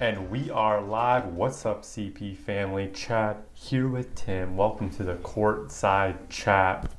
and we are live. What's up, CP family? Chat here with Tim. Welcome to the courtside chat,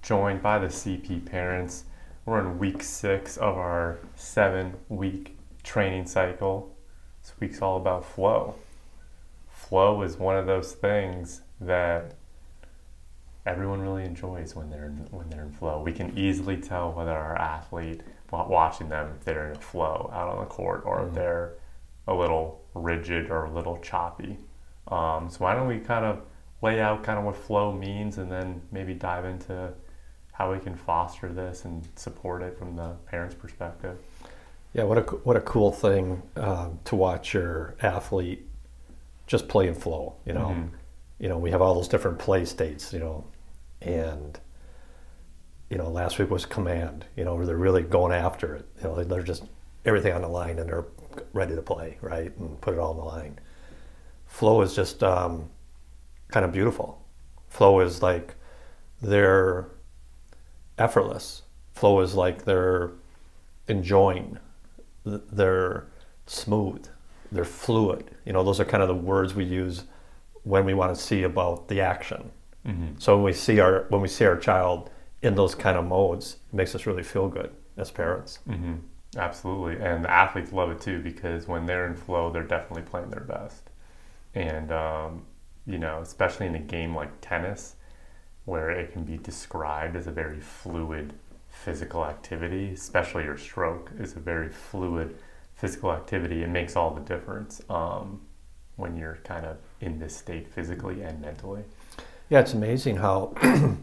joined by the CP parents. We're in week six of our seven week training cycle. This week's all about flow. Flow is one of those things that everyone really enjoys when they're in, when they're in flow. We can easily tell whether our athlete watching them if they're in a flow out on the court or mm-hmm. if they're a little rigid or a little choppy. Um, so why don't we kind of lay out kind of what flow means and then maybe dive into how we can foster this and support it from the parents' perspective. Yeah, what a what a cool thing um, to watch your athlete just play in flow. You know, mm-hmm. you know we have all those different play states. You know, and you know, last week was command, you know, where they're really going after it. You know, they're just everything on the line and they're ready to play, right? And put it all on the line. Flow is just um, kind of beautiful. Flow is like they're effortless. Flow is like they're enjoying. They're smooth. They're fluid. You know, those are kind of the words we use when we want to see about the action. Mm-hmm. So when we see our when we see our child in those kind of modes it makes us really feel good as parents. Mm-hmm. Absolutely, and the athletes love it too because when they're in flow, they're definitely playing their best. And um, you know, especially in a game like tennis, where it can be described as a very fluid physical activity, especially your stroke is a very fluid physical activity. It makes all the difference um, when you're kind of in this state physically and mentally. Yeah, it's amazing how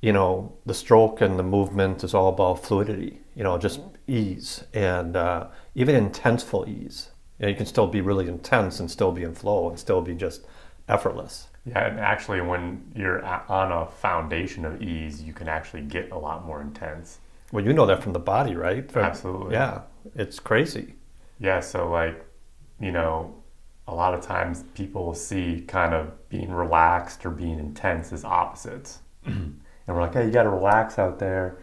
you know, the stroke and the movement is all about fluidity, you know, just ease and uh, even intenseful ease. You, know, you can still be really intense and still be in flow and still be just effortless. Yeah, and actually, when you're on a foundation of ease, you can actually get a lot more intense. Well, you know that from the body, right? From, Absolutely. Yeah, it's crazy. Yeah, so like, you know, a lot of times people see kind of being relaxed or being intense as opposites. and we're like, hey, you got to relax out there.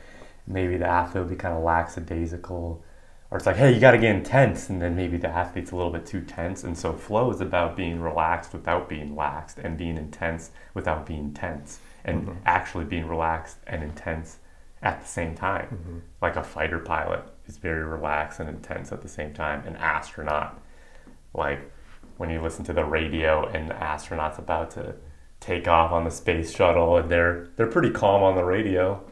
Maybe the athlete will be kind of lackadaisical, or it's like, hey, you got to get intense, and then maybe the athlete's a little bit too tense. And so flow is about being relaxed without being laxed, and being intense without being tense, and mm-hmm. actually being relaxed and intense at the same time. Mm-hmm. Like a fighter pilot is very relaxed and intense at the same time. An astronaut, like when you listen to the radio and the astronaut's about to take off on the space shuttle and they're they're pretty calm on the radio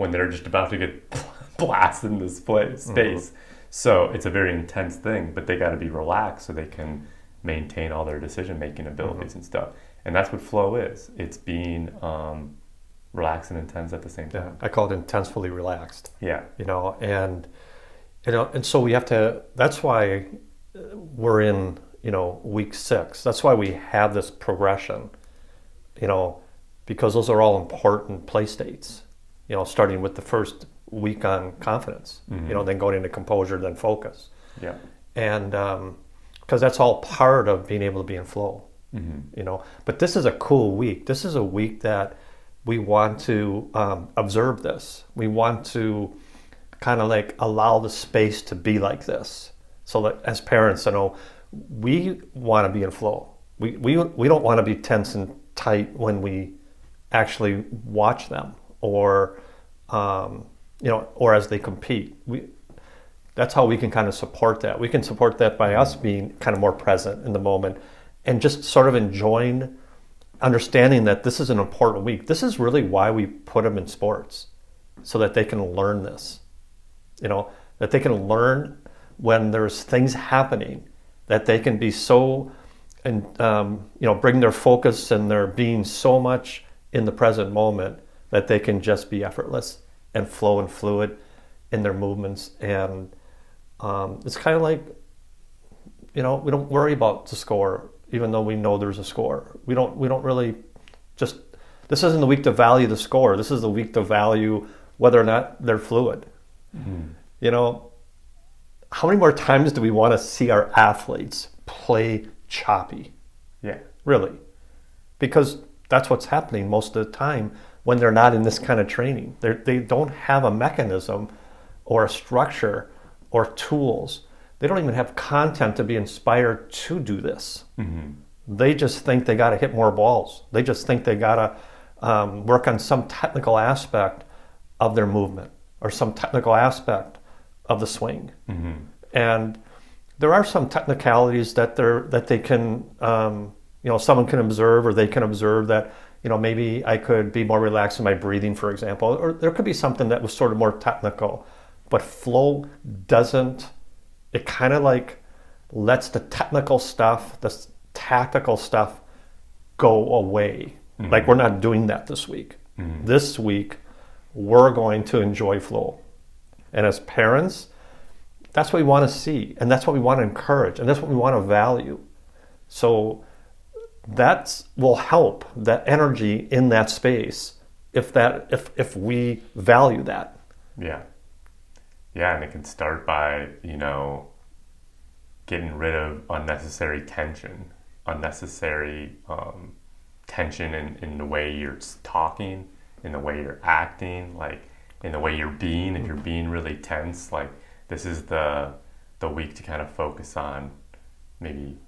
when they're just about to get blasted into space. Mm-hmm. So it's a very intense thing, but they got to be relaxed so they can maintain all their decision making abilities mm-hmm. and stuff. And that's what flow is. It's being um, relaxed and intense at the same time. Yeah, I call it intensely relaxed. Yeah, you know, and you know, and so we have to. That's why we're in you know week six. That's why we have this progression you know, because those are all important play states. You know, starting with the first week on confidence, mm-hmm. you know, then going into composure, then focus. Yeah. And because um, that's all part of being able to be in flow. Mm-hmm. You know, but this is a cool week. This is a week that we want to um, observe this. We want to kind of like allow the space to be like this, so that as parents, you know, we want to be in flow. We we we don't want to be tense and tight when we actually watch them or um, you know or as they compete. We that's how we can kind of support that. We can support that by us being kind of more present in the moment and just sort of enjoying understanding that this is an important week. This is really why we put them in sports so that they can learn this you know? That they can learn when there's things happening that they can be so and um, you know bring their focus and their being so much in the present moment that they can just be effortless and flow and fluid in their movements and um, it's kind of like you know we don't worry about the score even though we know there's a score we don't we don't really just this isn't the week to value the score this is the week to value whether or not they're fluid mm-hmm. you know how many more times do we want to see our athletes play choppy. Yeah. Really. Because that's what's happening most of the time when they're not in this kind of training. They're, they don't have a mechanism or a structure or tools they don't even have content to be inspired to do this. Mm-hmm. They just think they got to hit more balls. They just think they got to um, work on some technical aspect of their movement or some technical aspect of the swing. Mm-hmm. And there are some technicalities that they're that they can um, you know someone can observe or they can observe that you know maybe I could be more relaxed in my breathing, for example, or there could be something that was sort of more technical. But flow doesn't. It kind of like lets the technical stuff, the tactical stuff, go away. Mm-hmm. Like we're not doing that this week. Mhm. This week, we're going to enjoy flow, and as parents, that's what we want to see, and that's what we want to encourage, and that's what we want to value. So that will help that energy in that space if that if if we value that. Yeah. Yeah, and it can start by, you know, getting rid of unnecessary tension, unnecessary um, tension in, in the way you're talking, in the way you're acting, like in the way you're being. If you're being really tense, like this is the the week to kind of focus on maybe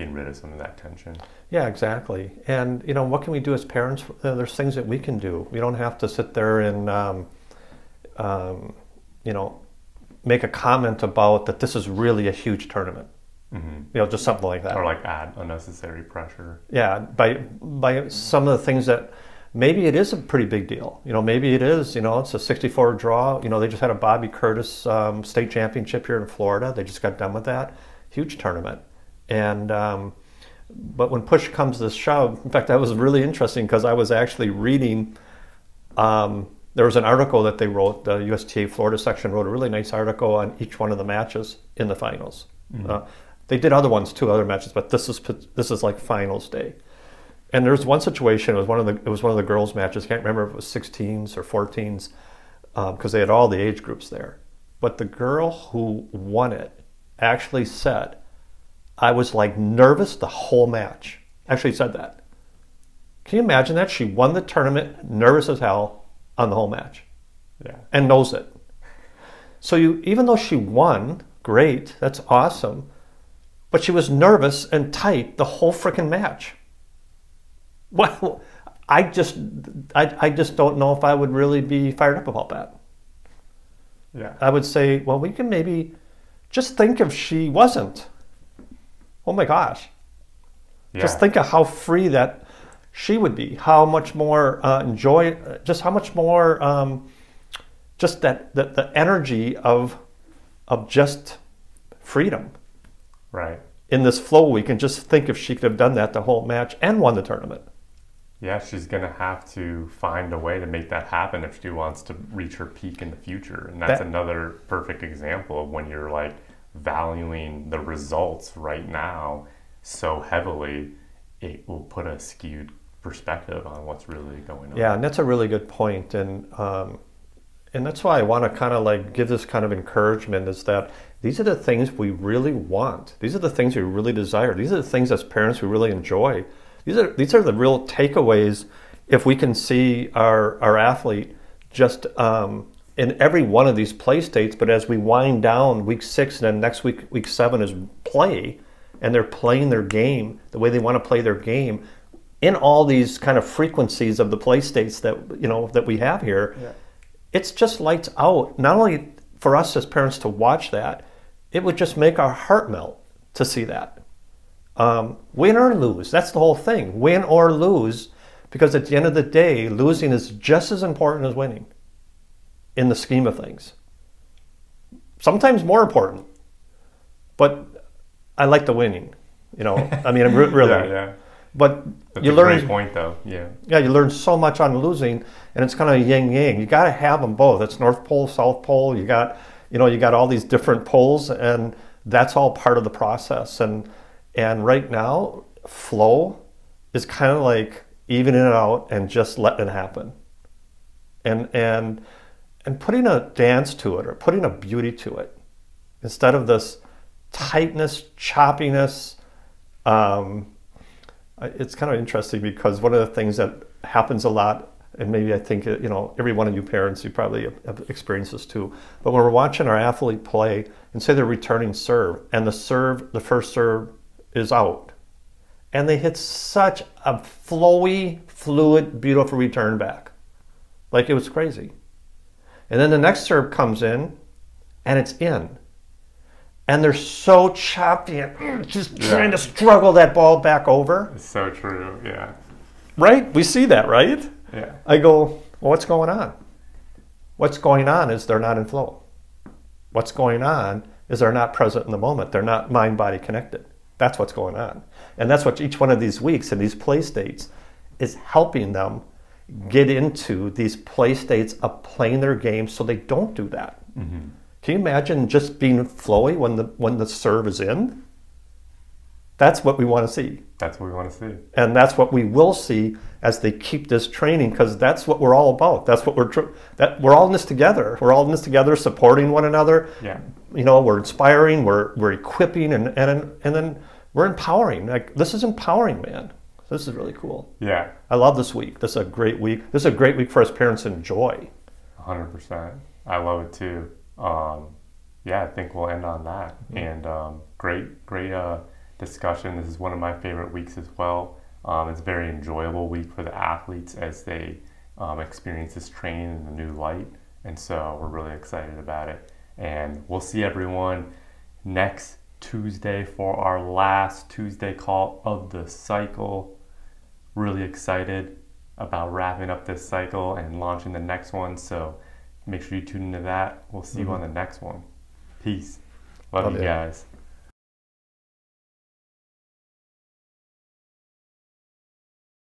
getting rid of some of that tension. Yeah, exactly. And you know, what can we do as parents? Uh, There's things that we can do. We don't have to sit there and, um, um, you know, make a comment about that. This is really a huge tournament. hmm You know, just something like that. Or like add unnecessary pressure. Yeah, by by some of the things that maybe it is a pretty big deal. You know, maybe it is. You know, it's a 64 draw. You know, they just had a Bobby Curtis um, state championship here in Florida. They just got done with that huge tournament. And um, but when push comes to shove, in fact, that was really interesting because I was actually reading. Um, there was an article that they wrote. The USTA Florida section wrote a really nice article on each one of the matches in the finals. Uh, they did other ones too, other matches, but this is this is like finals day. And there was one situation. It was one of the it was one of the girls' matches. I can't remember if it was 16s or 14s because they had all the age groups there. But the girl who won it actually said, "I was like nervous the whole match." Actually said that. Can you imagine that? She won the tournament, nervous as hell on the whole match, Yeah. and knows it. So you, even though she won, great, that's awesome, but she was nervous and tight the whole freaking match. Well, I just, I, I just don't know if I would really be fired up about that. Yeah. I would say, well, we can maybe just think if she wasn't. Oh my gosh. Yeah. Just think of how free that she would be, how much more uh, enjoy, just how much more, um, just that, that the energy of, of just freedom Right. in this flow week, and just think if she could have done that the whole match and won the tournament. Yeah, she's going to have to find a way to make that happen if she wants to reach her peak in the future. And that's That- another perfect example of when you're like valuing the results right now so heavily, it will put a skewed perspective on what's really going on. Yeah, and that's a really good point, and um, and that's why I want to kind of like give this kind of encouragement is that these are the things we really want. These are the things we really desire. These are the things as parents we really enjoy. These are these are the real takeaways. If we can see our our athlete just um, in every one of these play states, but as we wind down week six and then next week week seven is play, and they're playing their game the way they want to play their game in all these kind of frequencies of the play states that you know that we have here. Yeah. it's just lights out. Not only for us as parents to watch that it would just make our heart melt to see that. Um, win or lose that's the whole thing. Win or lose because at the end of the day losing is just as important as winning in the scheme of things sometimes more important but i like the winning you know i mean really Yeah, yeah. but That's you a learn great point, though. Yeah. yeah, you learn so much on losing, and it's kind of yin yang. You got to have them both. It's North Pole, South Pole. You got, you know, you got all these different poles, and that's all part of the process. And and right now, flow is kind of like evening it out and just letting it happen, and and and putting a dance to it or putting a beauty to it instead of this tightness, choppiness. Um, it's kind of interesting because one of the things that happens a lot, and maybe I think uh, you know every one of you parents, you probably have- have experienced this too. But when we're watching our athlete play, and say they're returning serve, and the serve, the first serve is out, and they hit such a flowy, fluid, beautiful return back, like it was crazy. And then the next serve comes in, and it's in, and they're so choppy and mm, just Yeah. trying to struggle that ball back over. It's so true. Yeah. Right? We see that, right? Yeah. I go, well, what's going on? What's going on is they're not in flow. What's going on is they're not present in the moment. They're not mind body connected. That's what's going on. And that's what each one of these weeks and these play states is helping them get into these play states of playing their game so they don't do that. Mm-hmm. Can you imagine just being flowy when the when the serve is in? That's what we want to see. That's what we want to see. And that's what we will see as they keep this training because that's what we're all about. That's what we're tr- that we're all in this together. We're all in this together, supporting one another. Yeah. You know, we're inspiring, we're we're equipping, and and and then we're empowering. Like this is empowering, man. This is really cool. Yeah. I love this week. This is a great week. This is a great week for us parents to enjoy. 100%. I love it too. Um, yeah, I think we'll end on that. And um, great, great uh, discussion. This is one of my favorite weeks as well. Um, it's a very enjoyable week for the athletes as they um, experience this training in a new light. And so we're really excited about it. And we'll see everyone next Tuesday for our last Tuesday call of the cycle. Really excited about wrapping up this cycle and launching the next one. So make sure you tune into that. We'll see you mm-hmm. on the next one. Peace. Love, Love you you. guys.